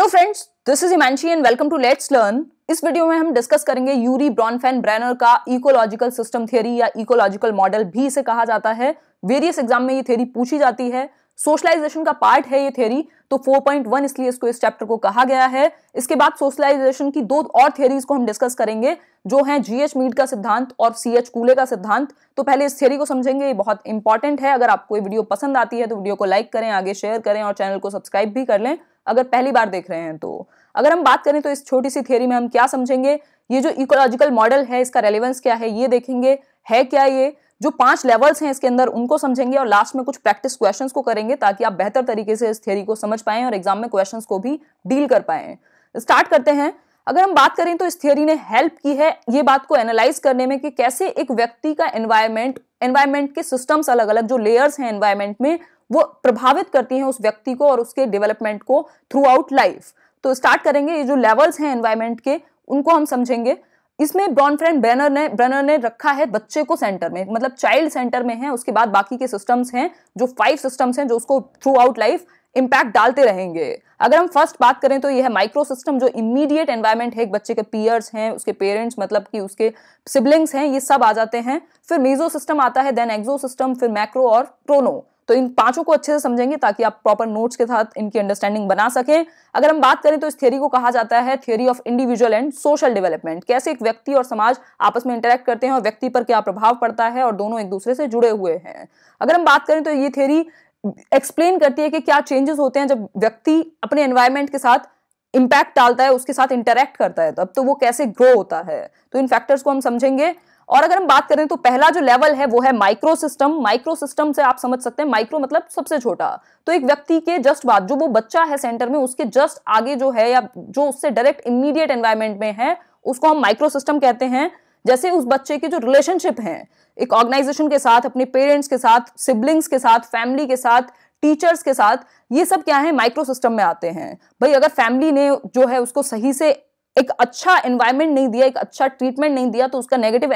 Hello friends this is Imanshi and welcome to let's learn इस video में हम discuss करेंगे यूरी ब्रॉनफेन ब्रैनर का इकोलॉजिकल सिस्टम थियरी या इकोलॉजिकल मॉडल भी इसे कहा जाता है। वेरियस एग्ज़ाम में ये थियरी पूछी जाती है। सोशलाइजेशन का पार्ट है ये थियरी तो 4.1 इसलिए इसको इस चैप्टर को कहा गया है। इसके बाद सोशलाइजेशन की दो और थियरीज को हम डिस्कस करेंगे, जो हैं जीएच मीड का सिद्धांत और सीएच कूले का सिद्धांत। तो पहले इस थियरी को समझेंगे, ये बहुत इंपॉर्टेंट है। अगर आपको ये वीडियो पसंद आती है तो वीडियो को लाइक करें, आगे शेयर करें और चैनल को सब्सक्राइब भी कर लें। अगर पहली बार देख रहे हैं तो। अगर हम बात करें तो इस छोटी सी थियरी में हम क्या समझेंगे? ये जो इकोलॉजिकल मॉडल है, इसका रेलिवेंस क्या है, ये देखेंगे। है क्या ये? जो पाँच लेवल्स हैं इसके अंदर, उनको समझेंगे और लास्ट में कुछ प्रैक्टिस क्वेश्चंस को करेंगे ताकि आप बेहतर तरीके से इस थियरी को समझ पाएँ और एग्ज़ाम में क्वेश्चंस को भी डील कर पाए। स्टार्ट करते हैं। अगर हम बात करें तो इस थियरी ने हेल्प की है ये बात को एनालाइज करने में कि कैसे एक व्यक्ति का एनवायरमेंट एनवायरमेंट के सिस्टम्स अलग अलग जो लेयर्स हैं एनवायरमेंट में वो प्रभावित करती हैं उस व्यक्ति को और उसके डेवलपमेंट को थ्रू आउट लाइफ तो स्टार्ट करेंगे, ये जो लेवल्स हैं एनवायरमेंट के, उनको हम समझेंगे। इसमें ब्रॉन फ्रेंड ब्रैनर ने ब्रैनर ने रखा है बच्चे को सेंटर में मतलब चाइल्ड सेंटर में है, उसके बाद बाकी के सिस्टम्स हैं, जो फाइव सिस्टम्स हैं, जो उसको थ्रू आउट लाइफ इंपैक्ट डालते रहेंगे। अगर हम फ़र्स्ट बात करें तो यह है माइक्रो सिस्टम जो इमीडिएट एनवायरमेंट है, एक बच्चे के पियर्स हैं, उसके पेरेंट्स मतलब कि उसके सिबलिंग्स हैं, ये सब आ जाते हैं। फिर मीजो सिस्टम आता है देन एक्सो सिस्टम फिर मैक्रो और प्रोनो तो इन पाँचों को अच्छे से समझेंगे ताकि आप प्रॉपर नोट्स के साथ इनकी अंडरस्टैंडिंग बना सकें। अगर हम बात करें तो इस थियरी को कहा जाता है theory of individual and social development कैसे एक व्यक्ति और समाज आपस में इंटरेक्ट करते हैं और व्यक्ति पर क्या प्रभाव पड़ता है और दोनों एक दूसरे से जुड़े हुए हैं। अगर हम बात करें तो ये थियरी एक्सप्लेन करती है कि क्या चेंजेस होते हैं जब व्यक्ति अपने एनवायरमेंट के साथ इंपैक्ट डालता है, उसके साथ इंटरेक्ट करता है, तब तो वो कैसे ग्रो होता है। तो इन फैक्टर्स को हम समझेंगे। और अगर हम बात करें तो पहला जो लेवल है वो है माइक्रो सिस्टम माइक्रो सिस्टम से आप समझ सकते हैं, माइक्रो मतलब सबसे छोटा। तो एक व्यक्ति के जस्ट बाद जो वो बच्चा है सेंटर में, उसके जस्ट आगे जो है या जो उससे डायरेक्ट इमीडिएट एनवायरमेंट में है, उसको हम माइक्रो सिस्टम कहते हैं। जैसे उस बच्चे के जो रिलेशनशिप हैं, एक ऑर्गेनाइजेशन के साथ, अपने पेरेंट्स के साथ, सिबलिंग्स के साथ, फैमिली के साथ, टीचर्स के साथ, ये सब क्या है माइक्रो सिस्टम में आते हैं। भाई अगर फैमिली ने जो है उसको सही से एक अच्छा एनवायरमेंट नहीं दिया, एक अच्छा ट्रीटमेंट नहीं दिया तो उसका negative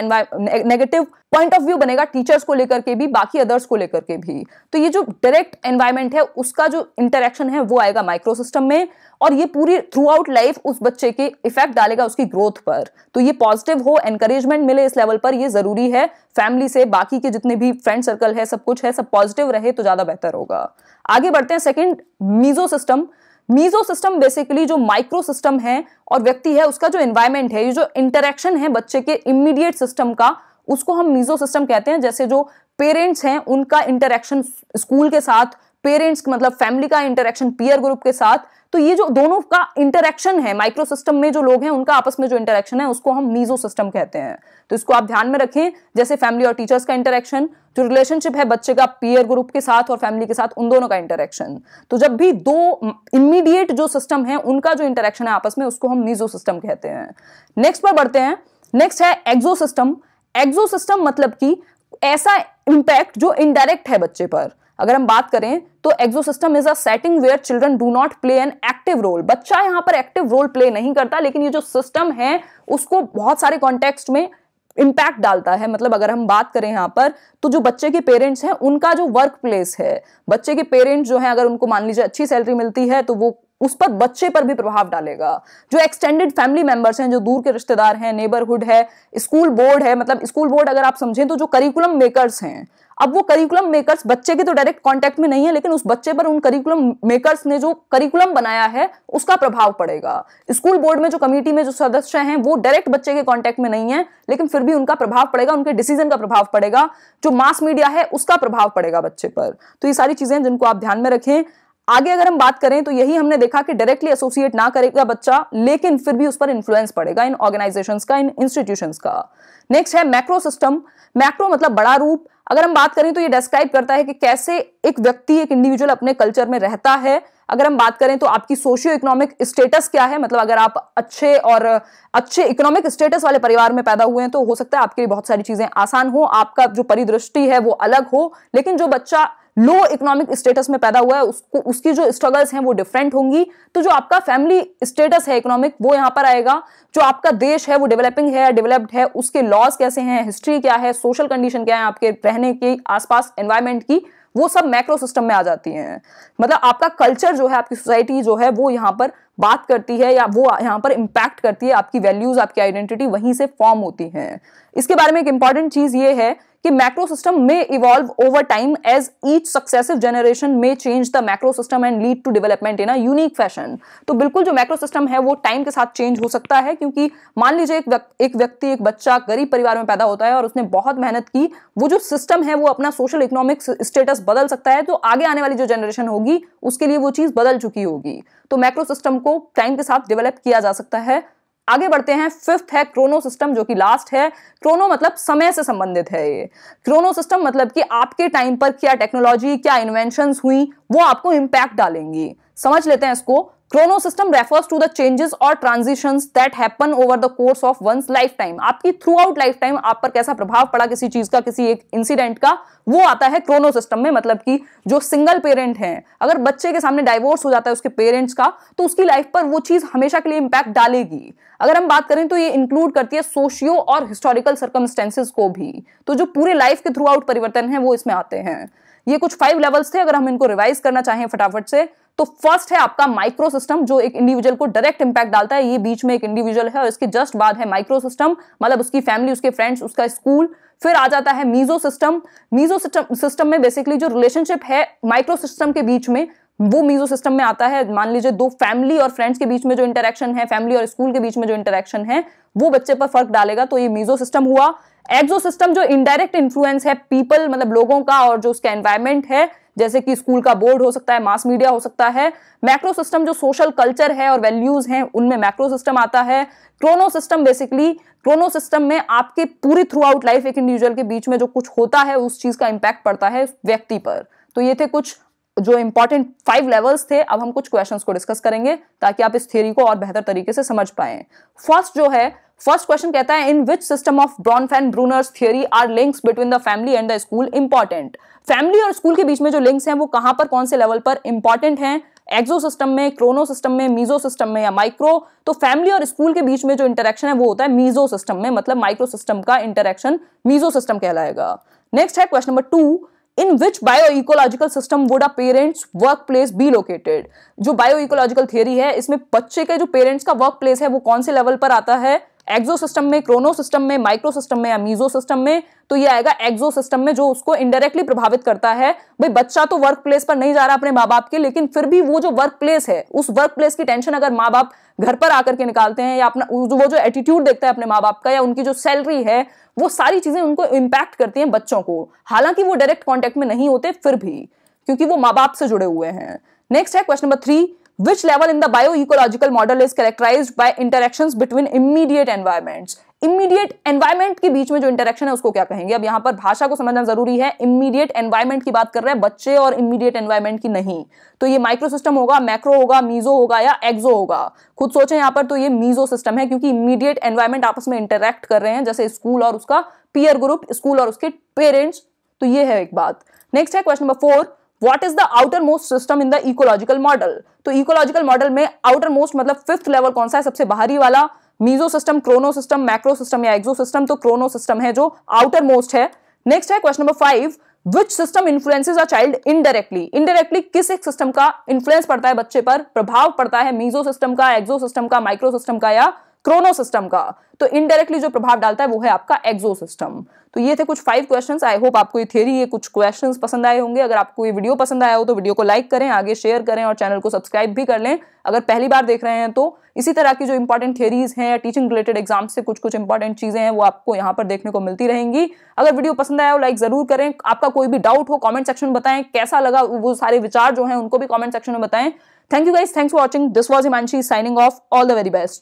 negative point of view बनेगा टीचर्स को लेकर के भी, बाकी अदर्स को लेकर के भी। तो ये जो डायरेक्ट एनवायरमेंट है, उसका जो इंटरेक्शन है, वो आएगा माइक्रो सिस्टम में और ये पूरी थ्रू आउट लाइफ उस बच्चे के इफ़ेक्ट डालेगा उसकी ग्रोथ पर। तो ये पॉजिटिव हो एनकरेजमेंट मिले इस लेवल पर, ये ज़रूरी है। फैमिली से, बाकी के जितने भी फ्रेंड सर्कल है, सब कुछ है, सब पॉजिटिव रहे तो ज़्यादा बेहतर होगा। आगे बढ़ते हैं second meso system meso system basically जो माइक्रो सिस्टम है और व्यक्ति है, उसका जो एनवायरमेंट है, ये जो इंटरेक्शन है बच्चे के इमीडिएट सिस्टम का, उसको हम मीजो सिस्टम कहते हैं। जैसे जो पेरेंट्स हैं, उनका इंटरेक्शन स्कूल के साथ पेरेंट्स मतलब फैमिली का इंटरेक्शन, पीयर ग्रुप के साथ तो ये जो दोनों का इंटरेक्शन है माइक्रो सिस्टम में जो लोग हैं, उनका आपस में जो इंटरेक्शन है, उसको हम मीजो सिस्टम कहते हैं। तो इसको आप ध्यान में रखें, जैसे फैमिली और टीचर्स का इंटरेक्शन, जो रिलेशनशिप है बच्चे का पीयर ग्रुप के साथ और फैमिली के साथ, उन दोनों का इंटरेक्शन। तो जब भी दो इमीडिएट जो सिस्टम है, उनका जो इंटरेक्शन है आपस में, उसको हम मीजो सिस्टम कहते हैं। नेक्स्ट पर बढ़ते हैं। नेक्स्ट है एक्सो सिस्टम एक्सो सिस्टम मतलब कि ऐसा इंपैक्ट जो इनडायरेक्ट है बच्चे पर। अगर हम बात करें तो exosystem is a setting where children do not play an active role बच्चा यहाँ पर एक्टिव रोल प्ले नहीं करता, लेकिन ये जो सिस्टम है, उसको बहुत सारे कॉन्टेक्स्ट में इम्पैक्ट डालता है। मतलब अगर हम बात करें यहाँ पर तो जो बच्चे के पेरेंट्स हैं, उनका जो वर्क प्लेस है, बच्चे के पेरेंट्स जो है, अगर उनको मान लीजिए अच्छी सैलरी मिलती है तो वो उस पर बच्चे पर भी प्रभाव डालेगा। जो एक्सटेंडेड फैमिली मेंबर्स हैं, जो दूर के रिश्तेदार हैं नेबरहुड है स्कूल बोर्ड है मतलब स्कूल बोर्ड अगर आप समझें तो जो करिकुलम मेकर्स हैं अब वो करिकुलम मेकर्स बच्चे के तो डायरेक्ट कांटेक्ट में नहीं है, लेकिन उस बच्चे पर उन करिकुलम मेकर्स ने जो करिकुलम बनाया है, उसका प्रभाव पड़ेगा। स्कूल बोर्ड में जो कमेटी में जो सदस्य हैं, वो डायरेक्ट बच्चे के कांटेक्ट में नहीं है, लेकिन फिर भी उनका प्रभाव पड़ेगा, उनके डिसीज़न का प्रभाव पड़ेगा। जो मास मीडिया है, उसका प्रभाव पड़ेगा बच्चे पर। तो ये सारी चीज़ें जिनको आप ध्यान में रखें। आगे अगर हम बात करें तो यही हमने देखा कि डायरेक्टली एसोसिएट ना करेगा बच्चा, लेकिन फिर भी उस पर इंफ्लुएंस पड़ेगा इन ऑर्गेनाइजेशन का, इन इंस्टीट्यूशन का। नेक्स्ट है मैक्रो सिस्टम मैक्रो मतलब बड़ा रूप अगर हम बात करें तो ये डिस्क्राइब करता है कि कैसे एक व्यक्ति, एक इंडिविजुअल अपने कल्चर में रहता है। अगर हम बात करें तो आपकी सोशियो इकोनॉमिक स्टेटस क्या है? मतलब अगर आप अच्छे और अच्छे इकोनॉमिक स्टेटस वाले परिवार में पैदा हुए हैं तो हो सकता है आपके लिए बहुत सारी चीज़ें आसान हो, आपका जो परिदृष्टि है वो अलग हो। लेकिन जो बच्चा लो इकोनॉमिक स्टेटस में पैदा हुआ है, उसको, उसकी जो स्ट्रगल्स हैं वो डिफरेंट होंगी। तो जो आपका फैमिली स्टेटस है इकोनॉमिक वो यहाँ पर आएगा। जो आपका देश है, वो डेवलपिंग है डेवलप्ड है, उसके लॉज कैसे हैं हिस्ट्री क्या है सोशल कंडीशन क्या है आपके रहने के, आसपास एनवायरमेंट की वो सब मैक्रो सिस्टम में आ जाती हैं। मतलब आपका कल्चर जो है, आपकी सोसाइटी जो है, वो यहाँ पर बात करती है या वो यहाँ पर इंपैक्ट करती है, आपकी वैल्यूज़ आपकी आइडेंटिटी वहीं से फॉर्म होती हैं। इसके बारे में एक इंपॉर्टेंट चीज़ ये है कि मैक्रो सिस्टम में evolve over time as each successive generation में change the macro system and lead to development in a unique fashion तो बिल्कुल जो मैक्रो सिस्टम है, वो टाइम के साथ चेंज हो सकता है, क्योंकि मान लीजिए एक एक व्यक्ति, एक बच्चा गरीब परिवार में पैदा होता है और उसने बहुत मेहनत की, वो जो सिस्टम है, वो अपना सोशल इकोनॉमिक स्टेटस बदल सकता है तो आगे आने वाली जो जनरेशन होगी, उसके लिए वो चीज़ बदल चुकी होगी। तो मैक्रो सिस्टम को टाइम के साथ डेवलप किया जा सकता है। आगे बढ़ते हैं फिफ्थ है क्रोनो सिस्टम जो कि लास्ट है। क्रोनो मतलब समय से संबंधित है ये। क्रोनो सिस्टम मतलब कि आपके टाइम पर क्या टेक्नोलॉजी क्या इन्वेंशन हुई, वो आपको इंपैक्ट डालेंगी। समझ लेते हैं इसको। Chrono system refers to the changes और transition that happen over the course of one's life time आपकी थ्रू आउट लाइफ टाइम आप पर कैसा प्रभाव पड़ा किसी चीज़ का, किसी एक इंसिडेंट का, वो आता है क्रोनो सिस्टम में मतलब कि जो सिंगल पेरेंट है। अगर बच्चे के सामने डाइवोर्स हो जाता है उसके पेरेंट्स का तो उसकी लाइफ पर वो चीज़ हमेशा के लिए इंपैक्ट डालेगी। अगर हम बात करें तो ये इंक्लूड करती है सोशियो और हिस्टोरिकल सर्कमस्टेंसेज को भी। तो जो पूरे लाइफ के थ्रू आउट परिवर्तन है, वो इसमें आते हैं। ये कुछ फाइव लेवल्स थे, अगर हम इनको रिवाइज करना चाहें फटाफट से तो फ़र्स्ट है आपका माइक्रो सिस्टम जो एक इंडिविजुअल को डायरेक्ट इंपैक्ट डालता है। ये बीच में एक इंडिविजुअल है और इसके जस्ट बाद है माइक्रो सिस्टम मतलब उसकी फैमिली उसके फ्रेंड्स उसका स्कूल फिर आ जाता है meso system meso system system में बेसिकली जो रिलेशनशिप है माइक्रो सिस्टम के बीच में, वो मीजो सिस्टम में आता है। मान लीजिए दो फैमिली और फ्रेंड्स के बीच में जो इंटरेक्शन है फैमिली और स्कूल के बीच में जो इंटरेक्शन है, वो बच्चे पर फ़र्क डालेगा। तो ये मीजो सिस्टम हुआ। एक्सो सिस्टम जो इनडायरेक्ट इन्फ्लुएंस है पीपल मतलब लोगों का और जो उसका एनवायरमेंट है जैसे कि स्कूल का बोर्ड हो सकता है, मास मीडिया हो सकता है। मैक्रो सिस्टम जो सोशल कल्चर है और वैल्यूज़ हैं, उनमें मैक्रो सिस्टम आता है। Chrono system basically, chrono system में आपके पूरी थ्रू आउट लाइफ एक इंडिविजुअल के बीच में जो कुछ होता है, उस चीज़ का इंपैक्ट पड़ता है व्यक्ति पर। तो ये थे कुछ जो इंपॉर्टेंट फाइव लेवल्स थे, अब हम कुछ क्वेश्चंस को डिस्कस करेंगे ताकि आप इस थियरी को और बेहतर तरीके से समझ पाए। फ़र्स्ट जो है फ़र्स्ट क्वेश्चन कहता है in which system of Bronfenbrenner's theory are links between the family and the school important family और स्कूल के बीच में जो लिंक्स हैं, वो कहाँ पर, कौन से लेवल पर इंपॉर्टेंट हैं? एक्सो सिस्टम में क्रोनो सिस्टम में मीजो सिस्टम में या माइक्रो तो फैमिली और स्कूल के बीच में जो इंटरेक्शन है, वो होता है मीजो सिस्टम में मतलब माइक्रो सिस्टम का इंटरेक्शन मीजो सिस्टम कहलाएगा। नेक्स्ट है question number two in which bio ecological system would a parents work place be located जो बायो इकोलॉजिकल थियरी है, इसमें बच्चे के जो पेरेंट्स का वर्क प्लेस है, वो कौन से लेवल पर आता है? एक्सो सिस्टम में क्रोनो सिस्टम में माइक्रो सिस्टम में या मीजो सिस्टम में तो ये आएगा एक्सो सिस्टम में जो उसको इनडायरेक्टली प्रभावित करता है। भाई, बच्चा तो वर्क प्लेस पर नहीं जा रहा अपने माँ बाप के, लेकिन फिर भी वो जो वर्क प्लेस है, उस वर्क प्लेस की टेंशन अगर माँ बाप घर पर आकर के निकालते हैं या अपना वो जो एटीट्यूड देखता है अपने माँ बाप का या उनकी जो सैलरी है, वो सारी चीज़ें उनको इम्पैक्ट करती हैं बच्चों को। हालाँकि वो डायरेक्ट कॉन्टेक्ट में नहीं होते, फिर भी, क्योंकि वो माँ बाप से जुड़े हुए हैं। नेक्स्ट है question number three which level in the bioecological model is characterized by interactions between immediate environments? Immediate environment के बीच में जो इंटरेक्शन है, उसको क्या कहेंगे? अब यहाँ पर भाषा को समझना ज़रूरी है। इमीडिएट एनवायरमेंट की बात कर रहे हैं, बच्चे और इमीडिएट एनवायरमेंट की नहीं। तो ये माइक्रो सिस्टम होगा मैक्रो होगा मीजो होगा या एक्सो होगा। खुद सोचें यहाँ पर तो ये मीजो सिस्टम है, क्योंकि इमीडिएट एनवायरमेंट आपस में इंटरेक्ट कर रहे हैं, जैसे स्कूल और उसका पियर ग्रुप स्कूल और उसके पेरेंट्स तो ये है एक बात। नेक्स्ट है question number four what is the outer most system in the ecological model तो इकोलॉजिकल मॉडल में आउटर मोस्ट मतलब फिफ्थ लेवल कौन सा है? सबसे बाहरी वाला meso system chrono system macro system या एक्सो सिस्टम तो क्रोनो सिस्टम है जो आउटर मोस्ट है। नेक्स्ट है question number five which system influences a child indirectly indirectly किस एक सिस्टम का इन्फ्लुएंस पड़ता है बच्चे पर? प्रभाव पड़ता है मीजो सिस्टम का एक्सो सिस्टम का माइक्रो सिस्टम का या क्रोनो सिस्टम का तो इनडायरेक्टली जो प्रभाव डालता है वो है आपका एक्सो सिस्टम तो ये थे कुछ फाइव क्वेश्चंस आई होप आपको ये थ्योरी ये कुछ क्वेश्चंस पसंद आए होंगे. अगर आपको ये वीडियो पसंद आया हो तो वीडियो को लाइक करें, आगे शेयर करें और चैनल को सब्सक्राइब भी कर लें. अगर पहली बार देख रहे हैं तो इसी तरह की जो इंपॉर्टेंट थियरीज हैं या टीचिंग रिलेटेड एग्ज़ाम से कुछ कुछ इंपॉर्टेंट चीज़ें हैं, वो आपको यहाँ पर देखने को मिलती रहेंगी. अगर वीडियो पसंद आया हो लाइक ज़रूर करें. आपका कोई भी डाउट हो कॉमेंट सेक्शन में बताएँ, कैसा लगा वो सारे विचार जो है, उनको भी कॉमेंट सेक्शन में बताएँ. Thank you guys thanks for watching this was Himanshi signing off all the very best